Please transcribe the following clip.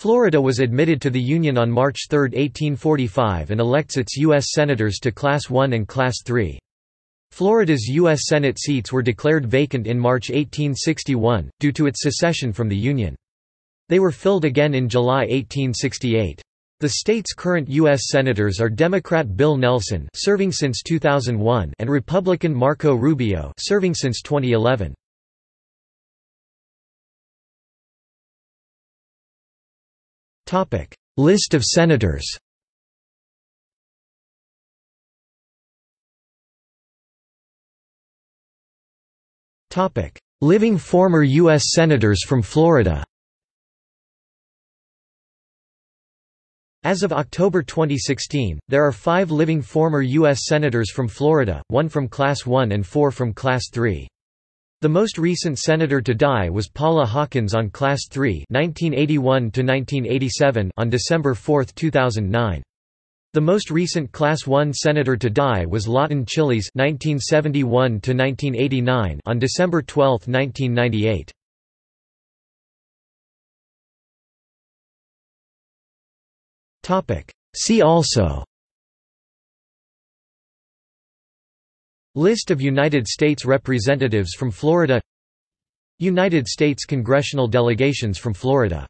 Florida was admitted to the Union on March 3, 1845 and elects its U.S. Senators to Class I and Class III. Florida's U.S. Senate seats were declared vacant in March 1861, due to its secession from the Union. They were filled again in July 1868. The state's current U.S. Senators are Democrat Bill Nelson serving since 2001 and Republican Marco Rubio serving since 2011. List of senators Topic: Living former U.S. Senators from Florida As of October 2016, there are five living former U.S. Senators from Florida, one from Class 1 and four from Class 3. The most recent senator to die was Paula Hawkins on Class 3 1981 on December 4, 2009. The most recent Class 1 senator to die was Lawton Chiles 1971 on December 12, 1998. See also List of United States Representatives from Florida. United States congressional delegations from Florida